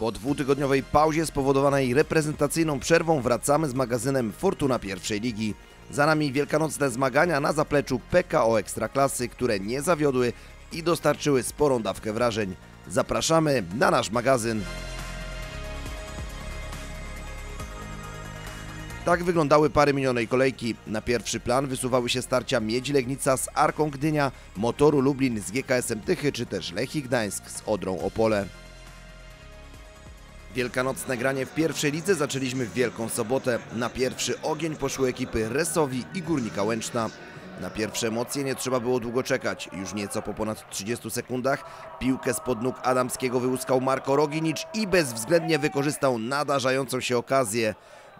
Po dwutygodniowej pauzie spowodowanej reprezentacyjną przerwą wracamy z magazynem Fortuna pierwszej ligi. Za nami wielkanocne zmagania na zapleczu PKO Ekstraklasy, które nie zawiodły i dostarczyły sporą dawkę wrażeń. Zapraszamy na nasz magazyn. Tak wyglądały pary minionej kolejki. Na pierwszy plan wysuwały się starcia Miedzi Legnica z Arką Gdynia, Motoru Lublin z GKS-em Tychy czy też Lechii Gdańsk z Odrą Opole. Wielkanocne granie w pierwszej lidze zaczęliśmy w Wielką Sobotę. Na pierwszy ogień poszły ekipy Resowi i Górnika Łęczna. Na pierwsze emocje nie trzeba było długo czekać. Już nieco po ponad 30 sekundach piłkę spod nóg Adamskiego wyłuskał Marko Roginicz i bezwzględnie wykorzystał nadarzającą się okazję.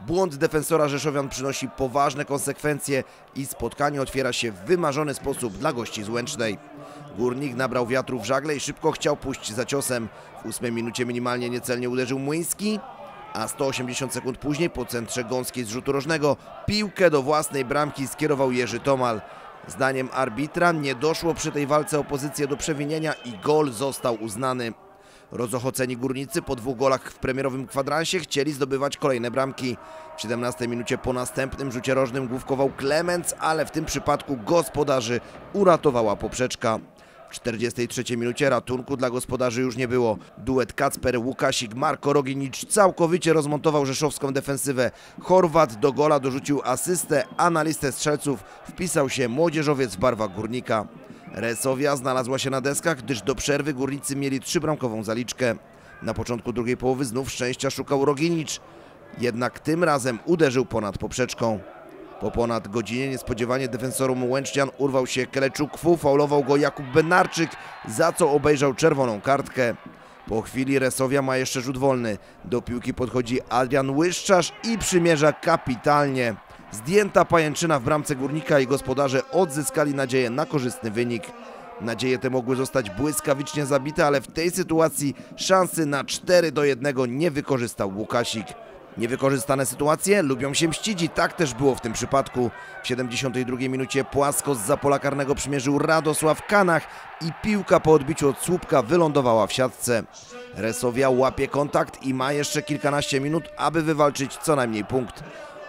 Błąd defensora Rzeszowian przynosi poważne konsekwencje i spotkanie otwiera się w wymarzony sposób dla gości z Łęcznej. Górnik nabrał wiatru w żagle i szybko chciał pójść za ciosem. W ósmej minucie minimalnie niecelnie uderzył Młyński, a 180 sekund później po centrze Gąskiej z rzutu rożnego piłkę do własnej bramki skierował Jerzy Tomal. Zdaniem arbitra nie doszło przy tej walce o pozycję do przewinienia i gol został uznany. Rozochoceni górnicy po dwóch golach w premierowym kwadransie chcieli zdobywać kolejne bramki. W 17 minucie po następnym rzucie rożnym główkował Klemens, ale w tym przypadku gospodarzy uratowała poprzeczka. W 43 minucie ratunku dla gospodarzy już nie było. Duet Kacper Łukasik Marko Roginicz całkowicie rozmontował rzeszowską defensywę. Chorwat do gola dorzucił asystę, a na listę strzelców wpisał się młodzieżowiec w barwach górnika. Resowia znalazła się na deskach, gdyż do przerwy górnicy mieli trzybramkową zaliczkę. Na początku drugiej połowy znów szczęścia szukał Roginicz, jednak tym razem uderzył ponad poprzeczką. Po ponad godzinie niespodziewanie defensorom Łęcznian urwał się Keleczukwu, faulował go Jakub Benarczyk, za co obejrzał czerwoną kartkę. Po chwili Resowia ma jeszcze rzut wolny. Do piłki podchodzi Adrian Łyszczarz i przymierza kapitalnie. Zdjęta pajęczyna w bramce górnika i gospodarze odzyskali nadzieję na korzystny wynik. Nadzieje te mogły zostać błyskawicznie zabite, ale w tej sytuacji szansy na 4 do 1 nie wykorzystał Łukasik. Niewykorzystane sytuacje lubią się mścić i tak też było w tym przypadku. W 72 minucie płasko z zapola karnego przymierzył Radosław Kanach i piłka po odbiciu od słupka wylądowała w siatce. Resowia łapie kontakt i ma jeszcze kilkanaście minut, aby wywalczyć co najmniej punkt.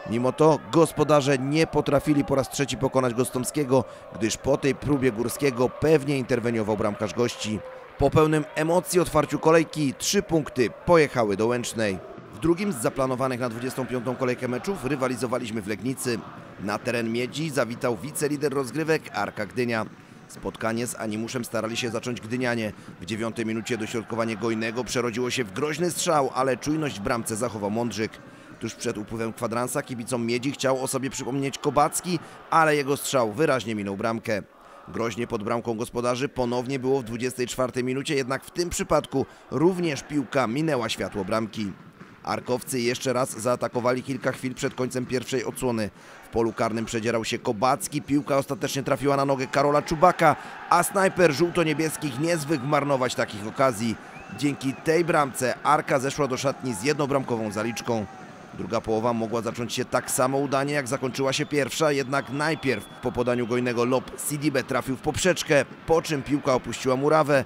Mimo to gospodarze nie potrafili po raz trzeci pokonać Gostomskiego, gdyż po tej próbie Górskiego pewnie interweniował bramkarz gości. Po pełnym emocji otwarciu kolejki trzy punkty pojechały do Łęcznej. W drugim z zaplanowanych na 25. kolejkę meczów rywalizowaliśmy w Legnicy. Na teren Miedzi zawitał wicelider rozgrywek Arka Gdynia. Spotkanie z Animuszem starali się zacząć Gdynianie. W dziewiątej minucie dośrodkowanie Gojnego przerodziło się w groźny strzał, ale czujność w bramce zachował Mądrzyk. Tuż przed upływem kwadransa kibicom Miedzi chciał o sobie przypomnieć Kobacki, ale jego strzał wyraźnie minął bramkę. Groźnie pod bramką gospodarzy ponownie było w 24 minucie, jednak w tym przypadku również piłka minęła światło bramki. Arkowcy jeszcze raz zaatakowali kilka chwil przed końcem pierwszej odsłony. W polu karnym przedzierał się Kobacki, piłka ostatecznie trafiła na nogę Karola Czubaka, a snajper żółto-niebieskich nie zwykł marnować takich okazji. Dzięki tej bramce Arka zeszła do szatni z jednobramkową zaliczką. Druga połowa mogła zacząć się tak samo udanie, jak zakończyła się pierwsza, jednak najpierw po podaniu gojnego lob Sidibe trafił w poprzeczkę, po czym piłka opuściła murawę,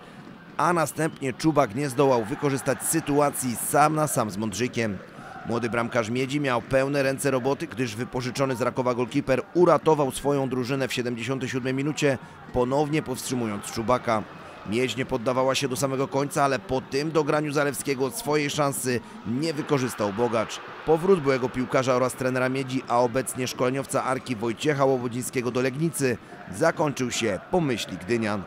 a następnie Czubak nie zdołał wykorzystać sytuacji sam na sam z Mądrzykiem. Młody bramkarz Miedzi miał pełne ręce roboty, gdyż wypożyczony z Rakowa golkiper uratował swoją drużynę w 77 minucie, ponownie powstrzymując Czubaka. Miedź nie poddawała się do samego końca, ale po tym dograniu Zalewskiego swojej szansy nie wykorzystał Bogacz. Powrót byłego piłkarza oraz trenera Miedzi, a obecnie szkoleniowca Arki Wojciecha Łowodzińskiego do Legnicy zakończył się po myśli Gdynian.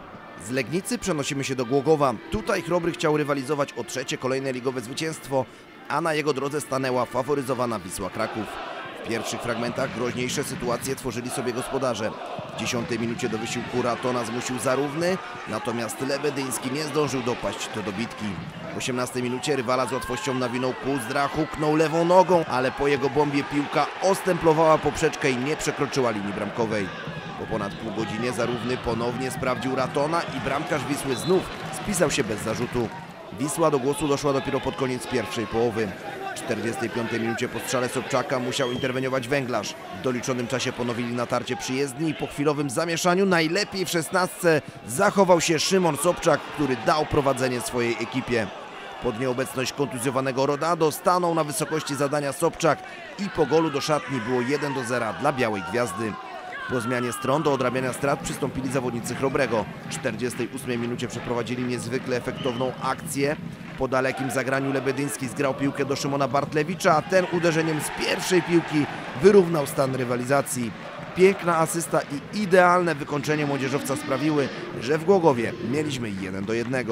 Z Legnicy przenosimy się do Głogowa. Tutaj Chrobry chciał rywalizować o trzecie kolejne ligowe zwycięstwo, a na jego drodze stanęła faworyzowana Wisła Kraków. Pierwszych fragmentach groźniejsze sytuacje tworzyli sobie gospodarze. W dziesiątej minucie do wysiłku Ratona zmusił zarówny, natomiast Lebedyński nie zdążył dopaść do dobitki. W 18 minucie rywala z łatwością nawinął Kuzdra, huknął lewą nogą, ale po jego bombie piłka ostemplowała poprzeczkę i nie przekroczyła linii bramkowej. Po ponad pół godzinie zarówny ponownie sprawdził Ratona i bramkarz Wisły znów spisał się bez zarzutu. Wisła do głosu doszła dopiero pod koniec pierwszej połowy. W 45 minucie po strzale Sobczaka musiał interweniować Węglarz. W doliczonym czasie ponowili natarcie przyjezdni i po chwilowym zamieszaniu najlepiej w szesnastce zachował się Szymon Sobczak, który dał prowadzenie swojej ekipie. Pod nieobecność kontuzjowanego Rodado stanął na wysokości zadania Sobczak i po golu do szatni było 1 do 0 dla Białej Gwiazdy. Po zmianie stron do odrabiania strat przystąpili zawodnicy Chrobrego. W 48 minucie przeprowadzili niezwykle efektowną akcję. Po dalekim zagraniu Lebedyński zgrał piłkę do Szymona Bartlewicza, a ten uderzeniem z pierwszej piłki wyrównał stan rywalizacji. Piękna asysta i idealne wykończenie młodzieżowca sprawiły, że w Głogowie mieliśmy 1 do 1.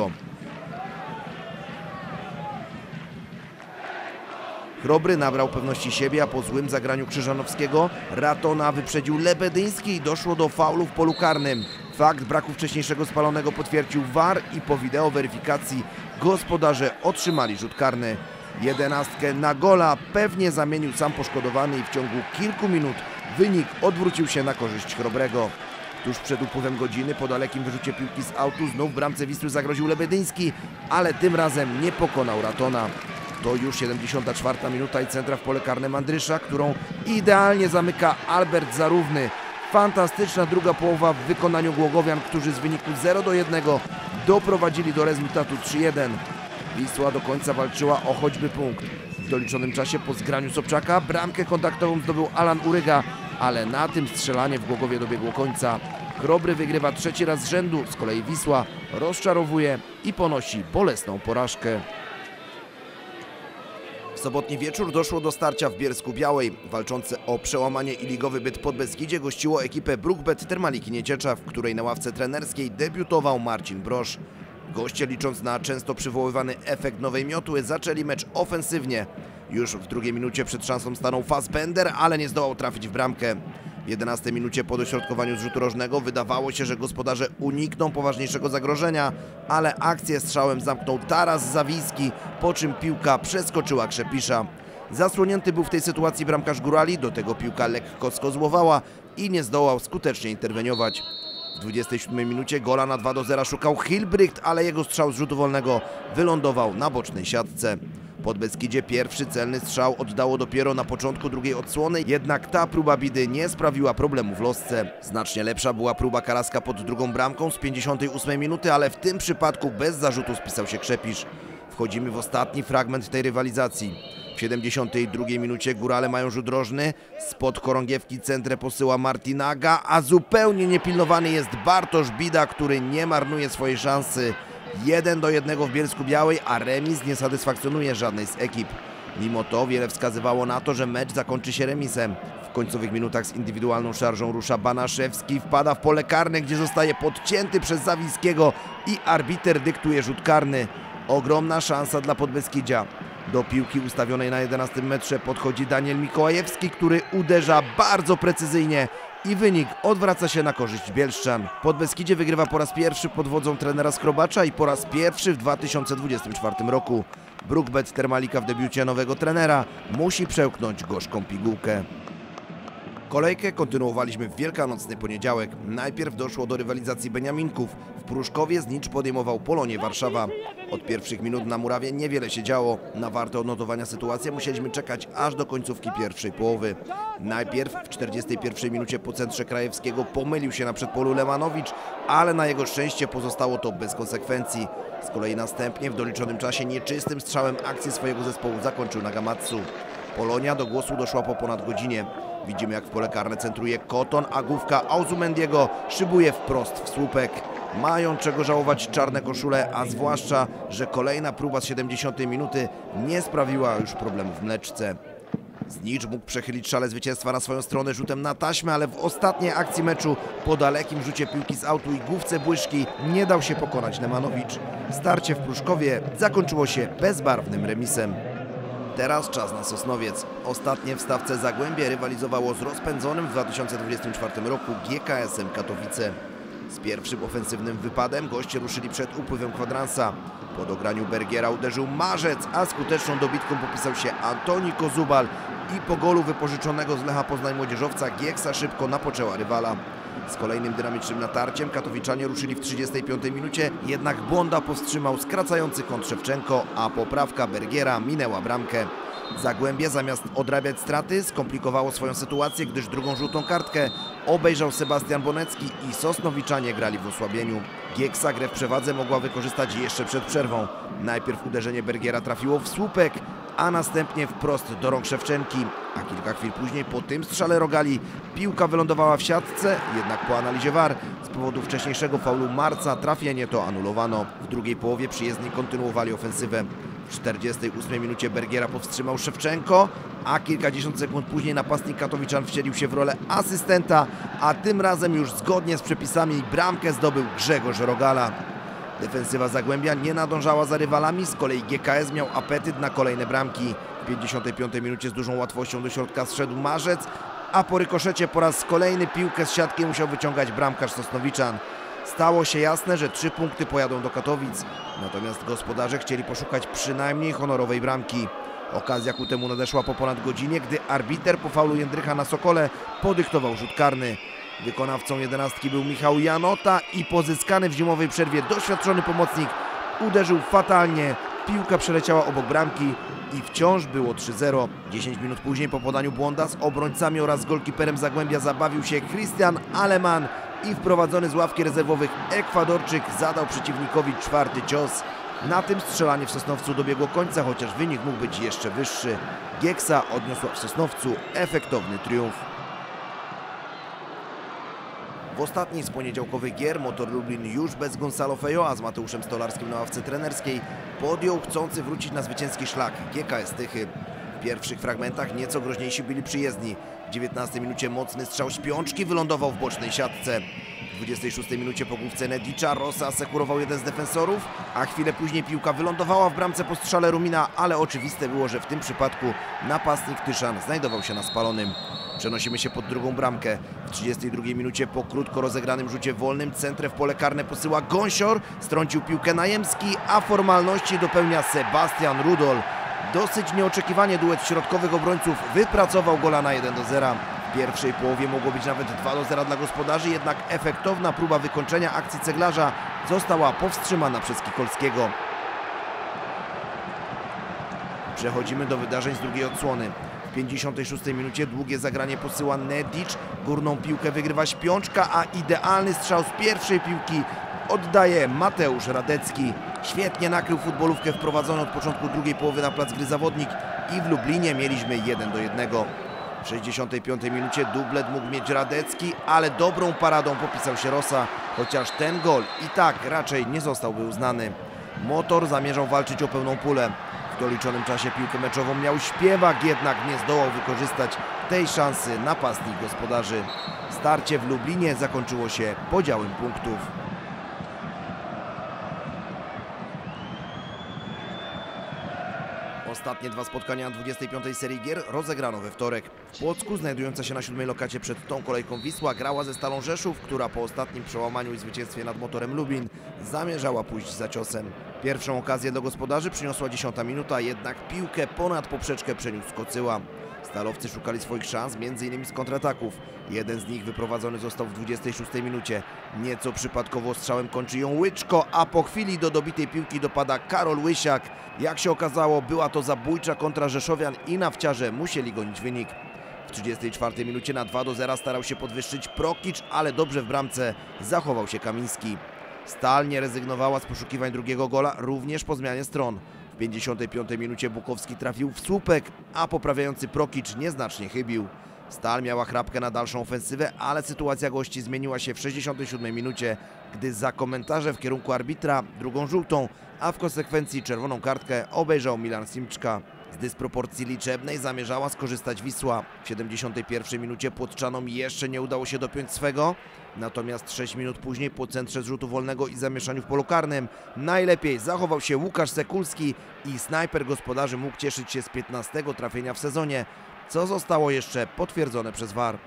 Chrobry nabrał pewności siebie, a po złym zagraniu Krzyżanowskiego Ratona wyprzedził Lebedyński i doszło do faulu w polu karnym. Fakt braku wcześniejszego spalonego potwierdził VAR i po wideo weryfikacji gospodarze otrzymali rzut karny. Jedenastkę na gola pewnie zamienił sam poszkodowany i w ciągu kilku minut wynik odwrócił się na korzyść Chrobrego. Tuż przed upływem godziny po dalekim wyrzucie piłki z autu znów bramce Wisły zagroził Lebedyński, ale tym razem nie pokonał Ratona. To już 74 minuta i centra w pole karne Mandrysza, którą idealnie zamyka Albert Zarówny. Fantastyczna druga połowa w wykonaniu Głogowian, którzy z wyniku 0 do 1 doprowadzili do rezultatu 3-1. Wisła do końca walczyła o choćby punkt. W doliczonym czasie po zgraniu Sobczaka bramkę kontaktową zdobył Alan Uryga, ale na tym strzelanie w Głogowie dobiegło końca. Chrobry wygrywa trzeci raz z rzędu, z kolei Wisła rozczarowuje i ponosi bolesną porażkę. Sobotni wieczór doszło do starcia w Bielsku Białej. Walczące o przełamanie i ligowy byt pod Beskidzie gościło ekipę Brookbet Termaliki Nieciecza, w której na ławce trenerskiej debiutował Marcin Brosz. Goście licząc na często przywoływany efekt nowej miotły zaczęli mecz ofensywnie. Już w drugiej minucie przed szansą stanął Fassbender, ale nie zdołał trafić w bramkę. W 11 minucie po dośrodkowaniu z rzutu rożnego wydawało się, że gospodarze unikną poważniejszego zagrożenia, ale akcję strzałem zamknął Taras Zawiski, po czym piłka przeskoczyła Krzepisza. Zasłonięty był w tej sytuacji bramkarz Górali, do tego piłka lekko skozłowała i nie zdołał skutecznie interweniować. W 27 minucie gola na 2 do 0 szukał Hilbricht, ale jego strzał z rzutu wolnego wylądował na bocznej siatce. Pod Beskidzie pierwszy celny strzał oddało dopiero na początku drugiej odsłony, jednak ta próba bidy nie sprawiła problemu w losce. Znacznie lepsza była próba Karaska pod drugą bramką z 58 minuty, ale w tym przypadku bez zarzutu spisał się Krzepisz. Wchodzimy w ostatni fragment tej rywalizacji. W 72 minucie Górale mają rzut rożny, spod chorągiewki centrę posyła Martinaga, a zupełnie niepilnowany jest Bartosz Bida, który nie marnuje swojej szansy. 1 do 1 w Bielsku Białej, a remis nie satysfakcjonuje żadnej z ekip. Mimo to wiele wskazywało na to, że mecz zakończy się remisem. W końcowych minutach z indywidualną szarżą rusza Banaszewski, wpada w pole karne, gdzie zostaje podcięty przez Zawiskiego i arbiter dyktuje rzut karny. Ogromna szansa dla Podbeskidzia. Do piłki ustawionej na 11 metrze podchodzi Daniel Mikołajewski, który uderza bardzo precyzyjnie i wynik odwraca się na korzyść Bielszczan. Podbeskidzie wygrywa po raz pierwszy pod wodzą trenera Skrobacza i po raz pierwszy w 2024 roku. Brookbet Termalika w debiucie nowego trenera musi przełknąć gorzką pigułkę. Kolejkę kontynuowaliśmy w wielkanocny poniedziałek. Najpierw doszło do rywalizacji Beniaminków. Pruszkowie Znicz podejmował Polonię Warszawa. Od pierwszych minut na murawie niewiele się działo. Na warte odnotowania sytuację musieliśmy czekać aż do końcówki pierwszej połowy. Najpierw w 41 minucie po centrze Krajewskiego pomylił się na przedpolu Lemanowicz, ale na jego szczęście pozostało to bez konsekwencji. Z kolei następnie w doliczonym czasie nieczystym strzałem akcji swojego zespołu zakończył Nagamatsu. Polonia do głosu doszła po ponad godzinie. Widzimy jak w pole karne centruje Koton, a główka Auzumendiego szybuje wprost w słupek. Mają czego żałować czarne koszule, a zwłaszcza, że kolejna próba z 70 minuty nie sprawiła już problemów w mleczce. Znicz mógł przechylić szale zwycięstwa na swoją stronę rzutem na taśmę, ale w ostatniej akcji meczu po dalekim rzucie piłki z autu i główce błyszki nie dał się pokonać Nemanowicz. Starcie w Pruszkowie zakończyło się bezbarwnym remisem. Teraz czas na Sosnowiec. Ostatnie w stawce Zagłębie rywalizowało z rozpędzonym w 2024 roku GKS-em Katowice. Z pierwszym ofensywnym wypadem goście ruszyli przed upływem kwadransa. Po dograniu Bergiera uderzył Marzec, a skuteczną dobitką popisał się Antoni Kozubal i po golu wypożyczonego z Lecha Poznań młodzieżowca Gieksa szybko napoczęła rywala. Z kolejnym dynamicznym natarciem katowiczanie ruszyli w 35 minucie, jednak Błonda powstrzymał skracający kąt Szewczenko, a poprawka Bergiera minęła bramkę. Zagłębie zamiast odrabiać straty skomplikowało swoją sytuację, gdyż drugą żółtą kartkę obejrzał Sebastian Bonecki i Sosnowiczanie grali w osłabieniu. Gieksa grę w przewadze mogła wykorzystać jeszcze przed przerwą. Najpierw uderzenie Bergiera trafiło w słupek, a następnie wprost do rąk Szewczenki. A kilka chwil później po tym strzale rogali piłka wylądowała w siatce, jednak po analizie VAR z powodu wcześniejszego faulu Marca trafienie to anulowano. W drugiej połowie przyjezdni kontynuowali ofensywę. W 48 minucie Bergiera powstrzymał Szewczenko, a kilkadziesiąt sekund później napastnik Katowiczan wcielił się w rolę asystenta, a tym razem już zgodnie z przepisami bramkę zdobył Grzegorz Rogala. Defensywa Zagłębia nie nadążała za rywalami, z kolei GKS miał apetyt na kolejne bramki. W 55 minucie z dużą łatwością do środka zszedł Marzec, a po rykoszecie po raz kolejny piłkę z siatki musiał wyciągać bramkarz Sosnowiczan. Stało się jasne, że trzy punkty pojadą do Katowic, natomiast gospodarze chcieli poszukać przynajmniej honorowej bramki. Okazja ku temu nadeszła po ponad godzinie, gdy arbiter po faulu Jędrycha na Sokole podyktował rzut karny. Wykonawcą jedenastki był Michał Janota i pozyskany w zimowej przerwie doświadczony pomocnik uderzył fatalnie. Piłka przeleciała obok bramki i wciąż było 3-0. 10 minut później po podaniu błąda z obrońcami oraz golkiperem Zagłębia zabawił się Christian Aleman i wprowadzony z ławki rezerwowych Ekwadorczyk zadał przeciwnikowi czwarty cios. Na tym strzelanie w Sosnowcu dobiegło końca, chociaż wynik mógł być jeszcze wyższy. Gieksa odniosła w Sosnowcu efektowny triumf. W ostatniej z poniedziałkowych gier Motor Lublin już bez Gonzalo Fejo, a z Mateuszem Stolarskim na ławce trenerskiej podjął chcący wrócić na zwycięski szlak GKS Tychy. Pierwszych fragmentach nieco groźniejsi byli przyjezdni. W 19 minucie mocny strzał śpiączki wylądował w bocznej siatce. W 26 minucie po główce Nedicza Rosa asekurował jeden z defensorów, a chwilę później piłka wylądowała w bramce po strzale Rumina, ale oczywiste było, że w tym przypadku napastnik Tyszan znajdował się na spalonym. Przenosimy się pod drugą bramkę. W 32 minucie po krótko rozegranym rzucie wolnym centrę w pole karne posyła Gąsior, strącił piłkę Najemski, a formalności dopełnia Sebastian Rudol. Dosyć nieoczekiwanie duet środkowych obrońców wypracował gola na 1 do 0. W pierwszej połowie mogło być nawet 2 do 0 dla gospodarzy, jednak efektowna próba wykończenia akcji ceglarza została powstrzymana przez Kikolskiego. Przechodzimy do wydarzeń z drugiej odsłony. W 56 minucie długie zagranie posyła Nedic, górną piłkę wygrywa Śpiączka, a idealny strzał z pierwszej piłki oddaje Mateusz Radecki. Świetnie nakrył futbolówkę wprowadzony od początku drugiej połowy na plac gry zawodnik i w Lublinie mieliśmy 1 do 1. W 65 minucie dublet mógł mieć Radecki, ale dobrą paradą popisał się Rosa, chociaż ten gol i tak raczej nie zostałby uznany. Motor zamierzał walczyć o pełną pulę. W doliczonym czasie piłkę meczową miał śpiewak, jednak nie zdołał wykorzystać tej szansy napastnik gospodarzy. Starcie w Lublinie zakończyło się podziałem punktów. Ostatnie dwa spotkania 25. serii gier rozegrano we wtorek. W Płocku, znajdująca się na siódmej lokacie przed tą kolejką Wisła, grała ze Stalą Rzeszów, która po ostatnim przełamaniu i zwycięstwie nad motorem Lubin zamierzała pójść za ciosem. Pierwszą okazję do gospodarzy przyniosła dziesiąta minuta, jednak piłkę ponad poprzeczkę przeniósł Kocyła. Stalowcy szukali swoich szans, m.in. z kontrataków. Jeden z nich wyprowadzony został w 26 minucie. Nieco przypadkowo strzałem kończy ją Łyczko, a po chwili do dobitej piłki dopada Karol Łysiak. Jak się okazało, była to zabójcza kontra Rzeszowian i nawciarze musieli gonić wynik. W 34 minucie na 2 do 0 starał się podwyższyć Prokicz, ale dobrze w bramce zachował się Kamiński. Stal nie rezygnowała z poszukiwań drugiego gola również po zmianie stron. W 55 minucie Bukowski trafił w słupek, a poprawiający Prokicz nieznacznie chybił. Stal miała chrapkę na dalszą ofensywę, ale sytuacja gości zmieniła się w 67 minucie, gdy za komentarze w kierunku arbitra drugą żółtą, a w konsekwencji czerwoną kartkę obejrzał Milan Simczka. Z dysproporcji liczebnej zamierzała skorzystać Wisła. W 71 minucie Płotczanom jeszcze nie udało się dopiąć swego, natomiast 6 minut później po centrze zrzutu wolnego i zamieszaniu w polu karnym najlepiej zachował się Łukasz Sekulski i snajper gospodarzy mógł cieszyć się z 15 trafienia w sezonie, co zostało jeszcze potwierdzone przez VAR.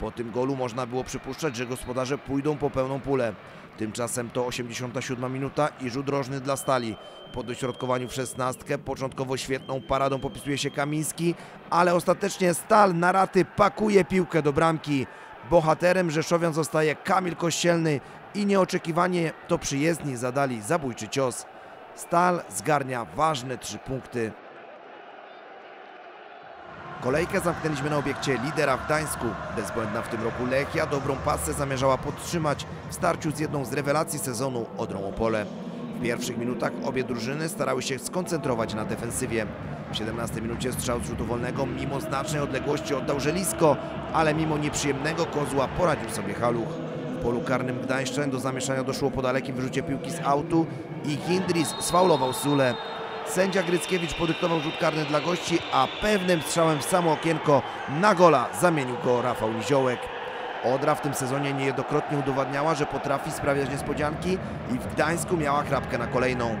Po tym golu można było przypuszczać, że gospodarze pójdą po pełną pulę. Tymczasem to 87 minuta i rzut rożny dla Stali. Po dośrodkowaniu w szesnastkę początkowo świetną paradą popisuje się Kamiński, ale ostatecznie Stal na raty pakuje piłkę do bramki. Bohaterem Rzeszowian zostaje Kamil Kościelny i nieoczekiwanie to przyjezdni zadali zabójczy cios. Stal zgarnia ważne trzy punkty. Kolejkę zamknęliśmy na obiekcie lidera w Gdańsku. Bezbłędna w tym roku Lechia dobrą pasę zamierzała podtrzymać w starciu z jedną z rewelacji sezonu Odrą Opole. W pierwszych minutach obie drużyny starały się skoncentrować na defensywie. W 17 minucie strzał z rzutu wolnego mimo znacznej odległości oddał Żelisko, ale mimo nieprzyjemnego kozła poradził sobie Haluch. W polu karnym Gdańszczan do zamieszania doszło po dalekim wyrzucie piłki z autu i Hindris sfaulował Sule. Sędzia Gryckiewicz podyktował rzut karny dla gości, a pewnym strzałem w samo okienko na gola zamienił go Rafał Niziołek. Odra w tym sezonie niejednokrotnie udowadniała, że potrafi sprawiać niespodzianki i w Gdańsku miała chrapkę na kolejną.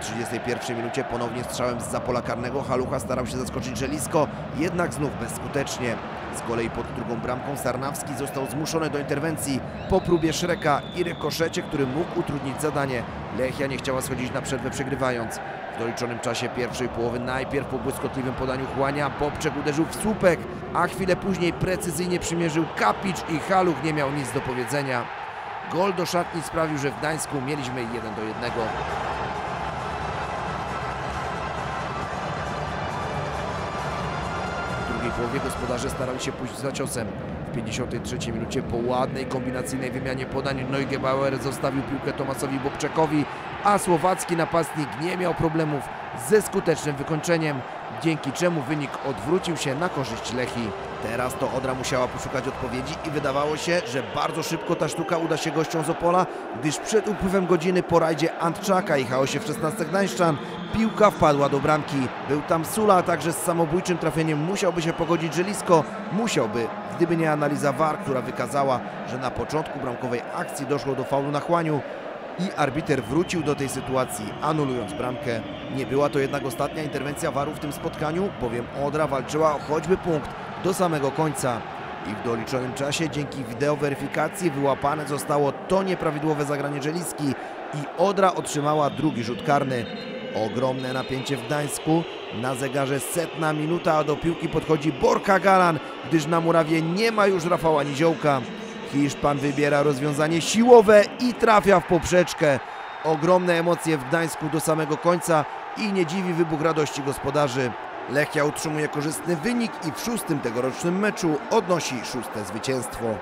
W 31 minucie ponownie strzałem z pola karnego Halucha starał się zaskoczyć Żelisko, jednak znów bezskutecznie. Z kolei pod drugą bramką Sarnawski został zmuszony do interwencji po próbie Szreka i rekoszecie, który mógł utrudnić zadanie. Lechia nie chciała schodzić na przerwę przegrywając. W doliczonym czasie pierwszej połowy najpierw po błyskotliwym podaniu Chłania Bobczek uderzył w słupek, a chwilę później precyzyjnie przymierzył Kapicz i Haluch nie miał nic do powiedzenia. Gol do szatni sprawił, że w Gdańsku mieliśmy 1 do 1. W drugiej połowie gospodarze starali się pójść za ciosem. W 53 minucie po ładnej kombinacyjnej wymianie podań Neugebauer zostawił piłkę Tomasowi Bobczekowi, a słowacki napastnik nie miał problemów ze skutecznym wykończeniem, dzięki czemu wynik odwrócił się na korzyść Lechi. Teraz to Odra musiała poszukać odpowiedzi i wydawało się, że bardzo szybko ta sztuka uda się gościom z Opola, gdyż przed upływem godziny po rajdzie Antczaka i chaosie w 16 Gdańszczan piłka wpadła do bramki. Był tam Sula, a także z samobójczym trafieniem musiałby się pogodzić Żelisko. Musiałby, gdyby nie analiza VAR, która wykazała, że na początku bramkowej akcji doszło do faulu na chłaniu i arbiter wrócił do tej sytuacji, anulując bramkę. Nie była to jednak ostatnia interwencja VAR-u w tym spotkaniu, bowiem Odra walczyła o choćby punkt do samego końca. I w doliczonym czasie dzięki wideoweryfikacji wyłapane zostało to nieprawidłowe zagranie Żeliski i Odra otrzymała drugi rzut karny. Ogromne napięcie w Gdańsku, na zegarze setna minuta, a do piłki podchodzi Borka Galan, gdyż na murawie nie ma już Rafała Niziołka. Hiszpan wybiera rozwiązanie siłowe i trafia w poprzeczkę. Ogromne emocje w Gdańsku do samego końca i nie dziwi wybuch radości gospodarzy. Lechia utrzymuje korzystny wynik i w szóstym tegorocznym meczu odnosi szóste zwycięstwo.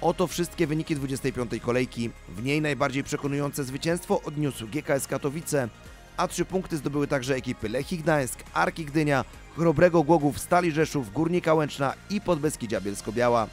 Oto wszystkie wyniki 25. kolejki. W niej najbardziej przekonujące zwycięstwo odniósł GKS Katowice, a trzy punkty zdobyły także ekipy Lechii Gdańsk, Arki Gdynia, Chrobrego Głogów, Stali Rzeszów, Górnika Łęczna i Podbeskidzia Bielsko-Biała.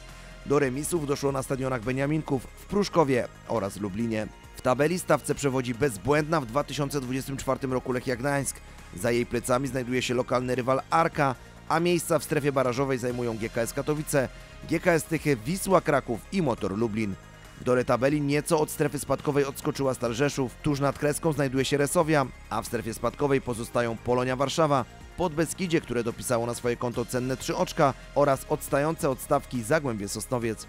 Do remisów doszło na stadionach Beniaminków w Pruszkowie oraz Lublinie. W tabeli stawce przewodzi bezbłędna w 2024 roku Lechia Gdańsk. Za jej plecami znajduje się lokalny rywal Arka, a miejsca w strefie barażowej zajmują GKS Katowice, GKS Tychy, Wisła Kraków i Motor Lublin. Dole tabeli nieco od strefy spadkowej odskoczyła Stal Rzeszów, tuż nad kreską znajduje się Resowia, a w strefie spadkowej pozostają Polonia Warszawa, Podbeskidzie, które dopisało na swoje konto cenne trzy oczka oraz odstające od stawki Zagłębie Sosnowiec.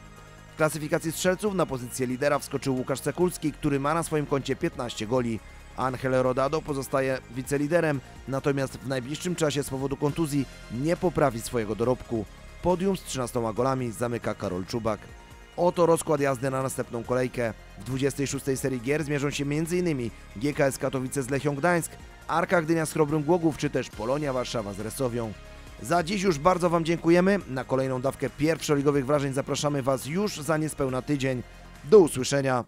W klasyfikacji strzelców na pozycję lidera wskoczył Łukasz Cekulski, który ma na swoim koncie 15 goli. Angel Rodado pozostaje wiceliderem, natomiast w najbliższym czasie z powodu kontuzji nie poprawi swojego dorobku. Podium z 13 golami zamyka Karol Czubak. Oto rozkład jazdy na następną kolejkę. W 26. serii gier zmierzą się m.in. GKS Katowice z Lechią Gdańsk, Arka Gdynia z Chrobrym Głogów czy też Polonia Warszawa z Resowią. Za dziś już bardzo Wam dziękujemy. Na kolejną dawkę pierwszoligowych wrażeń zapraszamy Was już za niespełna tydzień. Do usłyszenia.